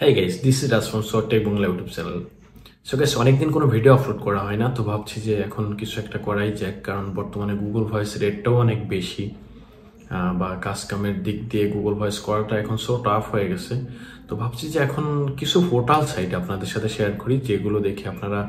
হ্যাঁ guys this is Raj from শর্টেক Bangla YouTube channel so guys অনেকদিন কোনো video upload করা হয় না, তো ভাবছি যে এখন কিছু একটা করাই যাক, কারণ বর্তমানে গুগল ভয়েস রেটটাও অনেক বেশি। বা কাজ কামের দিক দিয়ে গুগল ভয়েস করাটা এখন সো টাফ হয়ে গেছে। তো ভাবছি যে এখন কিছু পোর্টাল সাইট আপনাদের সাথে শেয়ার করি, যেগুলো দেখে আপনারা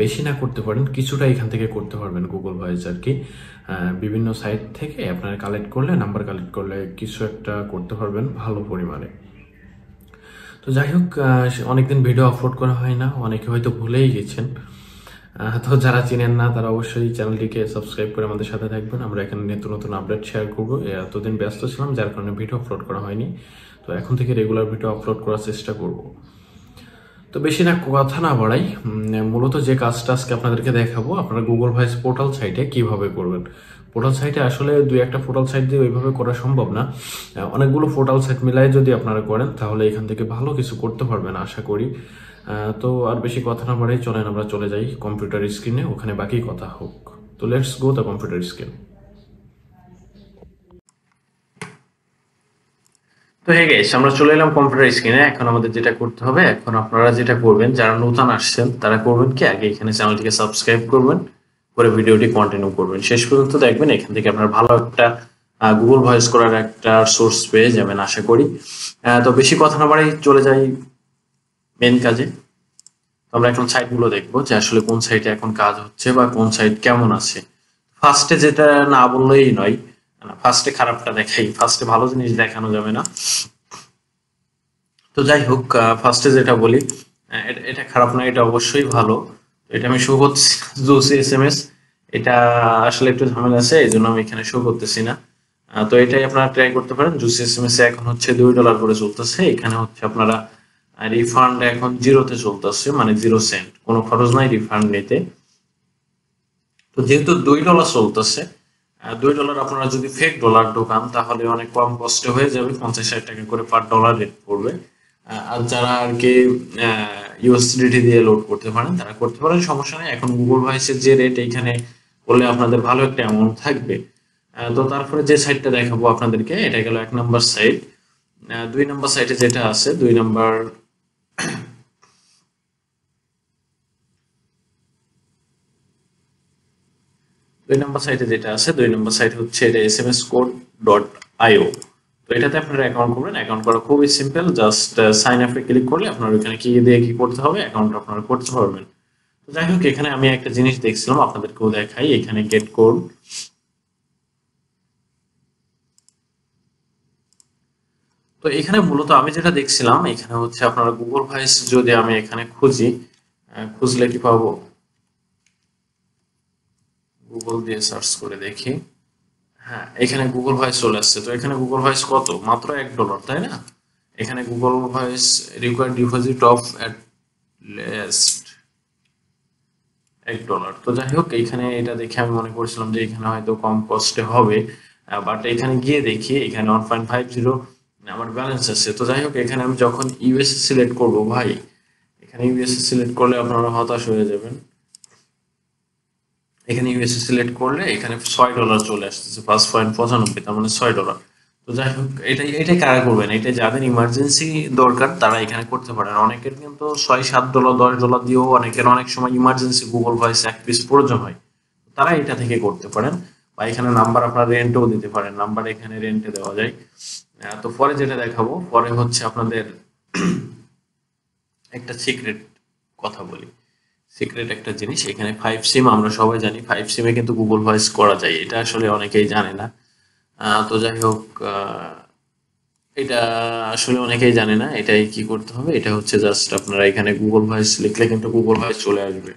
বেশি না করতে পারেন, কিছুটা এখান থেকে করতে পারবেন গুগল ভয়েস আর কি। বিভিন্ন সাইট থেকে আপনারা কালেক্ট করলে নাম্বার কালেক্ট করলে কিছু একটা করতে পারবেন ভালো পরিমাণে। তো যাই হোক অনেকদিন ভিডিও আপলোড করা হয় না, অনেকে হয়তো ভুলেই গেছেন। তো যারা চিনেন না, তারা অবশ্যই চ্যানেলটিকে সাবস্ক্রাইব করে আমাদের সাথে থাকবেন। আমরা এখানে নতুন নতুন আপডেট শেয়ার করব। এতদিন ব্যস্ত ছিলাম, যার কারণে ভিডিও আপলোড করা হয়নি। তো এখন থেকে রেগুলার ভিডিও আপলোড করার চেষ্টা করব। তো বেশি না কথা না বাড়াই মূলত যে কাজটা আজকে আপনাদেরকে দেখাবো, আপনারা গুগল ভয়েস পোর্টাল সাইটে কীভাবে করবেন? পোর্টাল সাইটে আসলে দুই একটা পোর্টাল সাইট দিয়ে ওইভাবে করা সম্ভব না। অনেকগুলো পোর্টাল সাইট মিলাই যদি আপনারা করেন, তাহলে এখান থেকে ভালো কিছু করতে পারবেন আশা করি। তো আর বেশি কথা না বাড়াই, চলেন আমরা চলে যাই কম্পিউটার স্ক্রিনে ওখানে বাকি কথা হোক। তো let's go the computer screen তো হে গেস আমরা চলে এলাম কম্পিউটার স্ক্রিনে এখন আমাদের যেটা করতে হবে, এখন আপনারা যেটা করবেন, যারা নতুন আসছেন, তারা করবেন কি? আগে এখানে চ্যানেলটিকে সাবস্ক্রাইব করবেন করে ভিডিওটি কন্টিনিউ করবেন। শেষ পর্যন্ত দেখবেন এখান থেকে আপনার ভালো একটা গুগল ভয়েস করার একটা সোর্স পেয়ে যাবেন, আশা করি। তো বেশি কথা না বাড়াই চলে যাই মেন কাজে। তো আমরা এখন সাইটগুলো দেখব, যে আসলে কোন সাইটে এখন কাজ হচ্ছে বা কোন সাইট কেমন আছে। ফার্স্টে যেটা না বললেই নয় ফার্স্টে খারাপটা দেখাই ফার্স্টে ভালো জিনিস দেখানো যাবে না। তো যাই হোক ফার্স্টে যেটা বলি এটা- খারাপ না, এটা অবশ্যই ভালো। এটা আমি শো করছি জোসি এস এম এস এটা আসলে একটু ঝামেলা আছে, এই জন্য আমি এখানে শো করতেছি না। তো এটাই আপনারা ট্রাই করতে পারেন। জুসি এস এম এস এখন হচ্ছে দুই ডলার করে চলতেছে। এখানে হচ্ছে আপনারা রিফান্ড এখন জিরোতে চলতেছে মানে জিরো সেন্ট কোনো খরচ নাই রিফান্ড নিতে। তো যেহেতু দুই ডলার চলতেছে দুই ডলার আপনারা যদি ফেক ডলার ঢোকান, তাহলে অনেক কম কষ্টে হয়ে যাবে, পঞ্চাশ ষাট টাকা করে পার ডলার রেট পড়বে। আর যারা আর কি ইউএসডিটি দিয়ে লোড করতে পারেন, তারা করতে পারেন, সমস্যা নেই। এখন গুগল ভয়েসের যে রেট এইখানে করলে আপনাদের ভালো একটা অ্যামাউন্ট থাকবে। তো তারপরে যে সাইটটা দেখাবো আপনাদেরকে, এটা গেল এক নম্বর সাইট দুই নম্বর সাইটে যেটা আছে, দুই নম্বর দুই নম্বর সাইটে যেটা আছে, দুই নম্বর সাইট হচ্ছে এটা S M S code dot io তো এটাতে আপনারা অ্যাকাউন্ট করবেন অ্যাকাউন্ট করা খুবই সিম্পল জাস্ট সাইন আপে ক্লিক করলে আপনার ওইখানে কি দিয়ে কি করতে হবে অ্যাকাউন্ট আপনারা করতে পারবেন। তো যাই হোক, এখানে আমি একটা জিনিস দেখছিলাম, আপনাদেরকেও দেখাই, এখানে গেট কোড তো এখানে মূলত আমি যেটা দেখছিলাম, এখানে হচ্ছে আপনারা গুগল ভয়েস যদি আমি এখানে খুঁজি খুঁজলে কি পাবো? গুগল দিয়ে সার্চ করে দেখি। হ্যাঁ এখানে গুগল ভয়েস চলে আসছে। তো এখানে গুগল ভয়েস কত? মাত্র এক ডলার তাই না? এখানে Google voice required deposit of at least এক ডলার তো যাই হোক এইখানে এটা দেখে আমি মনে করছিলাম যে এখানে হয়তো কম কস্টে হবে। বাট এখানে গিয়ে দেখি, এখানে ওয়ান পয়েন্ট ফাইভ জিরো আমার ব্যালেন্স আছে। তো যাই হোক, এখানে আমি যখন ইউএসএ সিলেক্ট করব, ভাই, এখানে ইউএসএ সিলেক্ট করলে আপনারা হতাশ হয়ে যাবেন। এখানে ইউএসএ সিলেক্ট করলে এখানে ছয় ডলার চলে আসতেছে পাঁচ পয়েন্ট পঁচানব্বই, তার মানে ছয় ডলার তো যাই হোক, এটাই এটাই কারা করবেন? এটা যাদের ইমার্জেন্সি দরকার, তারা এখানে করতে পারেন অনেকের কিন্তু ছয়, সাত ডলার দশ ডলার দিয়েও অনেকের অনেক সময় ইমার্জেন্সি গুগল ভয়েস এক পিস প্রয়োজন হয়। তারা এটা থেকে করতে পারেন। বা এখানে নাম্বার আপনার রেন্টও দিতে পারেন। নাম্বার এখানে রেন্টে দেওয়া যায়। তো পরে যেটা দেখাবো, পরে হচ্ছে আপনাদের একটা সিক্রেট কথা বলি। সিক্রেট একটা জিনিস। এখানে ফাইভ সিম আমরা সবাই জানি ফাইভ সিমে কিন্তু গুগল ভয়েস করা যায়। এটা আসলে অনেকেই জানে না। তো যাই হোক এটা আসলে অনেকেই জানে না এটাই কি করতে হবে। এটা হচ্ছে জাস্ট আপনারা এখানে গুগল ভয়েস লিখলে কিন্তু গুগল ভয়েস চলে আসবে।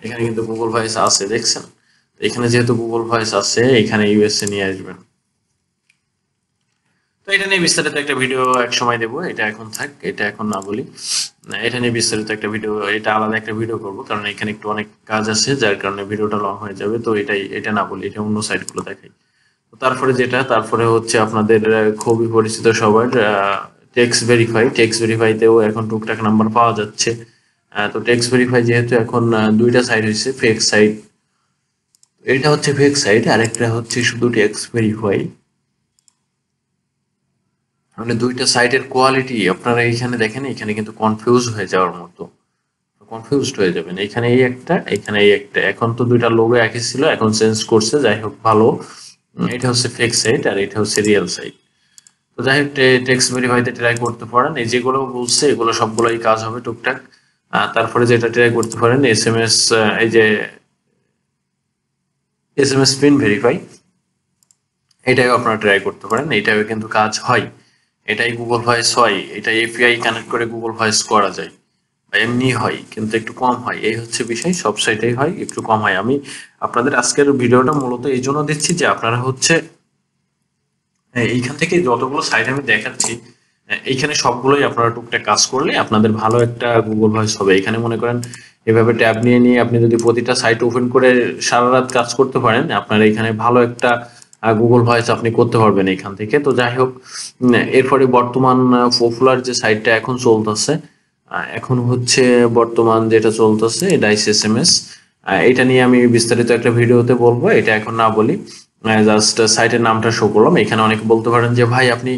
এখানে কিন্তু গুগল ভয়েস আছে, দেখছেন? এখানে যেহেতু গুগল ভয়েস আছে, এখানে ইউএসএ নিয়ে আসবেন। তো এটা নিয়ে বিস্তারিত একটা ভিডিও এক সময় দেবো, এটা এখন থাক, এটা এখন না বলি। এটা নিয়ে বিস্তারিত একটা ভিডিও এটা আলাদা একটা ভিডিও করব, কারণ এখানে একটু অনেক কাজ আছে, যার কারণে ভিডিওটা লং হয়ে যাবে, তো এটাই, এটা না বলি, এটা অন্য সাইটগুলো দেখাই। তারপরে যেটা, তারপরে হচ্ছে আপনাদের খুবই পরিচিত সবার টেক্স ভেরিফাই টেক্স ভেরিফাইতেও এখন টুকটাক নাম্বার পাওয়া যাচ্ছে। তো টেক্স ভেরিফাই যেহেতু এখন দুইটা সাইট হয়েছে ফেক সাইট এটা হচ্ছে ফেক সাইট আরেকটা হচ্ছে শুধু টেক্স ভেরিফাই মানে দুইটা সাইটের কোয়ালিটি আপনারা এইখানে দেখেন এখানে কিন্তু কনফিউজ হয়ে যাওয়ার মতো। কনফিউজড হয়ে যাবেন। এখানে এই একটা এখানে এই একটা। এখন তো দুইটা লোগো একই ছিল, এখন চেঞ্জ করছে। যাই হোক, ভালো। এটা হচ্ছে ফেক সাইট আর এটা হচ্ছে রিয়েল সাইট তো যাই হোক টেক্সট ভেরিফাইতে ট্রাই করতে পারেন। এই যেগুলো বলছে, এগুলো সবগুলোই কাজ হবে টুকটাক। তারপরে যেটা ট্রাই করতে পারেন এস এম এস এই যে S M S pin verify এটাও আপনারা ট্রাই করতে পারেন। এটাও কিন্তু কাজ হয়। এটাই গুগল ভয়েস হয় এটা এপিআই কানেক্ট করে গুগল ভয়েস করা যায়। এমনি হয় কিন্তু একটু কম হয়। এই হচ্ছে বিষয় সব সাইটেই হয় একটু কম হয়। আমি আপনাদের আজকের ভিডিওটা মূলত এই জন্য দিচ্ছি যে আপনারা হচ্ছে হ্যাঁ, এইখান থেকে যতগুলো সাইট আমি দেখাচ্ছি হ্যাঁ, এইখানে সবগুলোই আপনারা টুকটাক কাজ করলে আপনাদের ভালো একটা গুগল ভয়েস হবে। এখানে মনে করেন এভাবে ট্যাব নিয়ে নিয়ে আপনি যদি প্রতিটা সাইট ওপেন করে সারা রাত কাজ করতে পারেন আপনার এখানে ভালো একটা গুগল ভয়েস আপনি করতে পারবেন এখান থেকে। তো যাই হোক এরপরে বর্তমান পপুলার যে সাইটটা এখন চলতেছে এখন হচ্ছে বর্তমান যেটা চলতেছে ডাইস এস এম এস এটা নিয়ে আমি বিস্তারিত একটা ভিডিওতে বলব, এটা এখন না বলি। জাস্ট সাইটের নামটা শো করলাম। এখানে অনেকে বলতে পারেন যে, ভাই, আপনি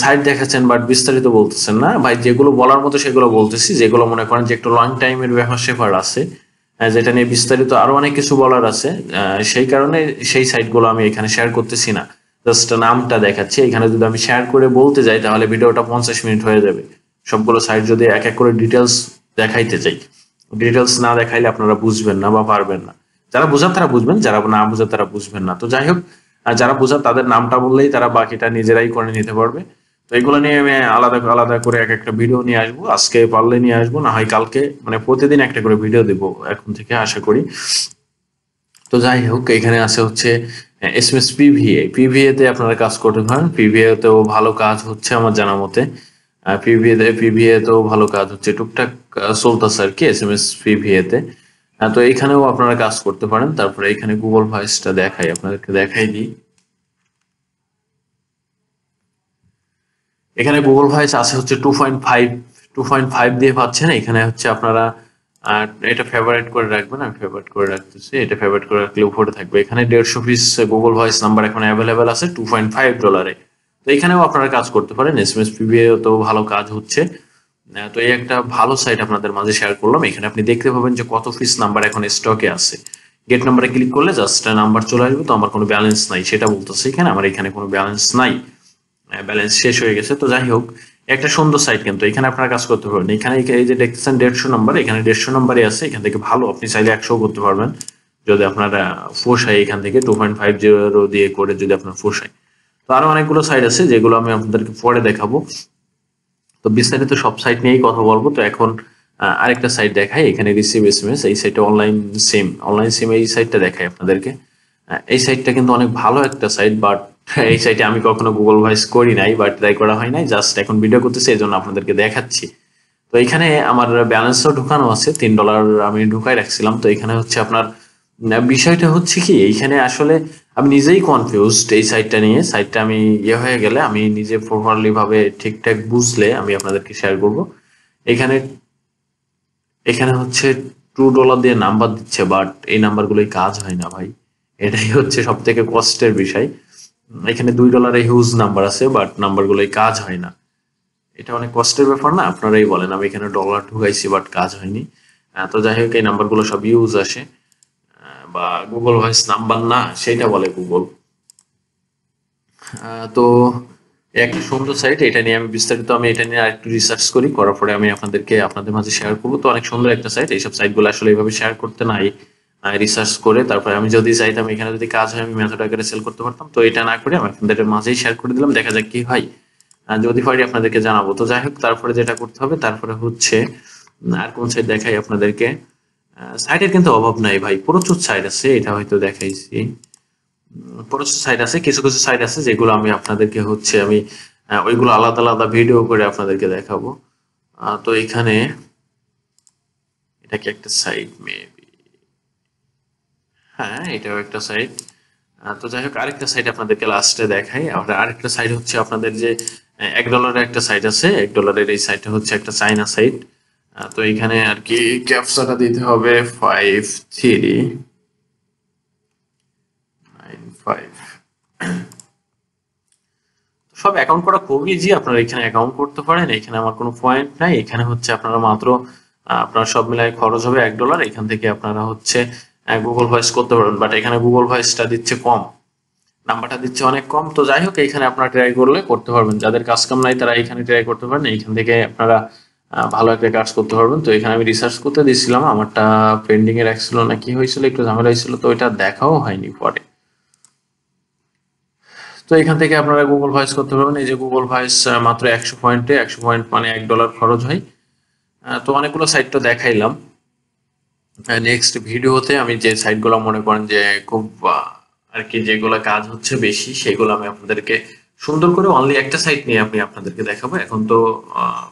সাইট দেখাচ্ছেন বাট বিস্তারিত বলতেছেন না। ভাই, যেগুলো বলার মতো সেগুলো বলতেছি। যেগুলো মনে করেন যে একটু লং টাইমের ব্যাপার স্যাপার আছে। যেটা নিয়ে বিস্তারিত আরও অনেক কিছু বলার আছে। সেই কারণে সেই সাইটগুলো আমি এখানে শেয়ার করতেছি না। জাস্ট নামটা দেখাচ্ছি। এখানে যদি আমি শেয়ার করে বলতে যাই, তাহলে ভিডিওটা পঞ্চাশ মিনিট হয়ে যাবে। সবগুলো সাইট যদি এক এক করে ডিটেলস দেখাইতে চাই ডিটেলস না দেখাইলে আপনারা বুঝবেন না বা পারবেন না। যারা বোঝার তারা বুঝবেন, যারা না বোঝার তারা বুঝবেন না। তো যাই হোক যারা বোঝার তাদের নামটা বললেই তারা বাকিটা নিজেরাই করে নিতে পারবে। তো এগুলো নিয়ে আমি আলাদা আলাদা করে এক একটা ভিডিও নিয়ে আসব। আজকে পারলে নিয়ে আসব, না হয় কালকে মানে প্রতিদিন একটা করে ভিডিও দেবো এখন থেকে আশা করি। তো যাই হোক, এখানে আছে হচ্ছে S M S PVA PVA তে আপনারা কাজ করতে পারেন। পিভিএ তেও ভালো কাজ হচ্ছে আমার জানা মতে। পিভিএ তে পিভিএ তেও ভালো কাজ হচ্ছে। টুকটাক চলতেছে আর কি এস এম এস পিভিএ তে তো এখানেও আপনারা কাজ করতে পারেন। তারপরে এখানে গুগল ভয়েসটা দেখাই, আপনাদেরকে দেখাই দিই। এখানে গুগল ভয়েস আছে হচ্ছে two point five two point five দিয়ে পাচ্ছেন। এখানে হচ্ছে আপনারা এটা ফেভারিট করে রাখবেন, আমি ফেভারিট করে রাখতেছি। এটা ফেভারিট করে রাখলে উপরে থাকবে। এখানে দেড়শো পিস গুগল ভয়েস নাম্বার এখন অ্যাভেলেবেল আছে টু পয়েন্ট ফাইভ ডলারে তো এখানেও আপনারা কাজ করতে পারেন। এস এম এস তো ভালো কাজ হচ্ছে। তো এই একটা ভালো সাইট আপনাদের মাঝে শেয়ার করলাম। এখানে আপনি দেখতে পাবেন যে কত পিস নাম্বার এখন স্টকে আছে। গেট নাম্বারে ক্লিক করলে জাস্ট নাম্বার চলে আসবে, তো আমার কোনো ব্যালেন্স নাই, সেটা বলতেছে এখানে। আমার এখানে কোনো ব্যালেন্স নাই। ব্যালেন্স শেষ হয়ে গেছে। তো যাই হোক, একটা সুন্দর সাইট কিন্তু, এখানে আপনারা কাজ করতে পারবেন। এখানে এই যে দেখতেছেন দেড়শো নাম্বার এখানে দেড়শো নাম্বারই আছে। এখান থেকে ভালো, আপনি চাইলে একশো করতে পারবেন। যদি আপনারা হয় এখান থেকে টু পয়েন্ট ফাইভ দিয়ে করে যদি আপনার হয় তো আরও অনেকগুলো সাইট আছে, যেগুলো আমি আপনাদেরকে পরে দেখাবো। তো বিস্তারিত সব সাইট নিয়েই কথা বলব। তো এখন আরেকটা সাইট দেখাই। এখানে রিসিভ এস এম এস এই সাইটটা অনলাইন সিম অনলাইন সিম এই সাইটটা দেখাই আপনাদেরকে। এই সাইটটা কিন্তু অনেক ভালো একটা সাইট বাট এই সাইটে আমি কখনো গুগল ভয়েস করি নাই বা ট্রাই করা হয় নাই জাস্ট এখন ভিডিও করতেছি, এই জন্য আপনাদেরকে দেখাচ্ছি। তো এখানে আমার ব্যালেন্সও ঢুকানো আছে, তিন ডলার আমি ঢুকাই রাখছিলাম, তো এখানে হচ্ছে আপনার বিষয়টা হচ্ছে কি, এইখানে আসলে আমি নিজেই কনফিউজড এই সাইটটা নিয়ে। সাইটটা আমি ইয়ে হয়ে গেলে আমি নিজে প্রপারলি ভাবে ঠিকঠাক বুঝলে আমি আপনাদেরকে শেয়ার করব। এখানে এখানে হচ্ছে টু ডলার দিয়ে নাম্বার দিচ্ছে বাট এই নাম্বারগুলোই কাজ হয় না ভাই। এটাই হচ্ছে সব থেকে কষ্টের বিষয়। এখানে দুই ডলারে হিউজ নাম্বার আছে বাট নাম্বারগুলোই কাজ হয় না। এটা অনেক কষ্টের ব্যাপার না? আপনারাই বলেন, আমি এখানে ডলার ঢুকাইছি বাট কাজ হয়নি। তো যাই হোক, এই নাম্বারগুলো সব ইউজ আসে। বা গুগল ভয়েস নাম্বার না সেটা বলে গুগল তো একটা সুন্দর সাইট এটা নিয়ে আমি বিস্তারিত আমি এটা নিয়ে আরেকটু রিসার্চ করি, করার পরে আমি আপনাদেরকে, আপনাদের মাঝে শেয়ার করব। তো অনেক সুন্দর একটা সাইট এইসব সাইটগুলো আসলে এইভাবে শেয়ার করতে নাই। রিসার্চ করে তারপরে আমি যদি চাইতাম এখানে যদি কাজ হয়, আমি মেথড আকারে সেল করতে পারতাম। তো এটা না করে আমি আপনাদের মাঝেই শেয়ার করে দিলাম, দেখা যাক কি হয়। যদি পারি আপনাদেরকে জানাব। তো যাই হোক, তারপরে যেটা করতে হবে, তারপরে হচ্ছে আর কোন সাইড দেখাই আপনাদেরকে। সাইটের কিন্তু অভাব নাই ভাই, প্রচুর সাইট আছে, এটা হয়তো দেখাইছি। প্রচুর সাইট আছে, কিছু কিছু সাইট আছে যেগুলো আমি আপনাদেরকে হচ্ছে আমি ওইগুলো আলাদা আলাদা ভিডিও করে আপনাদেরকে দেখাবো। তো এখানে, এটা কি একটা সাইট মেবি হ্যাঁ এটাও একটা সাইট তো যাই হোক, আরেকটা সাইট আপনাদেরকে লাস্টে দেখাই। আর আরেকটা সাইট হচ্ছে আপনাদের যে এক ডলারের একটা সাইট আছে। এক ডলারের এই সাইটটা হচ্ছে একটা চাইনা সাইট তো এখানে আর কি ক্যাপচাটা দিতে হবে ফাইভ থ্রি নাইন ফাইভ সব অ্যাকাউন্ট করা খুব ইজি আপনারা এখানে অ্যাকাউন্ট করতে পারেন। এখানে আমার কোনো পয়েন্ট নাই। এখানে হচ্ছে আপনারা মাত্র আপনার সব মিলায় খরচ হবে এক ডলার এখান থেকে আপনারা হচ্ছে গুগল ভয়েস করতে পারবেন বাট এখানে গুগল ভয়েসটা দিচ্ছে কম। নাম্বারটা দিচ্ছে অনেক কম, তো যাই হোক এখানে আপনারা ট্রাই করলে করতে পারবেন। যাদের কাজ কাম নাই, তারা এখানে ট্রাই করতে পারেন। এইখান থেকে আপনারা ভালো একটা কাজ করতে পারবেন। তো এখানে আমি রিসার্চ করতে দিয়েছিলাম আমারটা পেন্ডিং এ রাখছিল না কি হয়েছিল, একটু ঝামেলা হয়েছিল, তো এটা দেখাও হয়নি পরে। তো এখান থেকে আপনারা গুগল ভয়েস করতে পারবেন। এই যে গুগল ভয়েস মাত্র একশো পয়েন্টে একশো পয়েন্ট মানে এক ডলার খরচ হয়। তো অনেকগুলো সাইট তো দেখাইলাম। নেক্সট ভিডিওতে আমি যে সাইটগুলো মনে করেন যে খুব আর কি যেগুলো কাজ হচ্ছে বেশি, সেগুলো আমি আপনাদেরকে সুন্দর করে অনলি একটা সাইট নিয়ে আমি আপনাদেরকে দেখাবো। এখন তো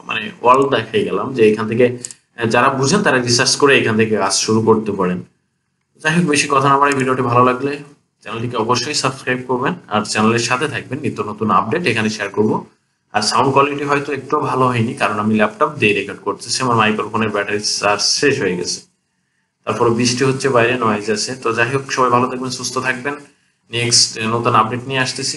মানে ওয়ার্ল্ড দেখাই গেলাম যে এখান থেকে যারা বুঝেন তারা রিসার্চ করে এখান থেকে কাজ শুরু করতে পারেন। যাই হোক, বেশি কথা না বলে ভিডিওটি ভালো লাগলে চ্যানেলটিকে অবশ্যই সাবস্ক্রাইব করবেন আর চ্যানেলের সাথে থাকবেন। নিত্য নতুন আপডেট এখানে শেয়ার করব। আর সাউন্ড কোয়ালিটি হয়তো একটু ভালো হয়নি, কারণ আমি ল্যাপটপ দিয়ে রেকর্ড করতেছি, আমার মাইক্রোফোনের ব্যাটারি চার্জ শেষ হয়ে গেছে। তারপরে বৃষ্টি হচ্ছে, বাইরে নয়েজ আছে। তো যাই হোক, সবাই ভালো থাকবেন, সুস্থ থাকবেন। নেক্সট নতুন আপডেট নিয়ে আসতেছি।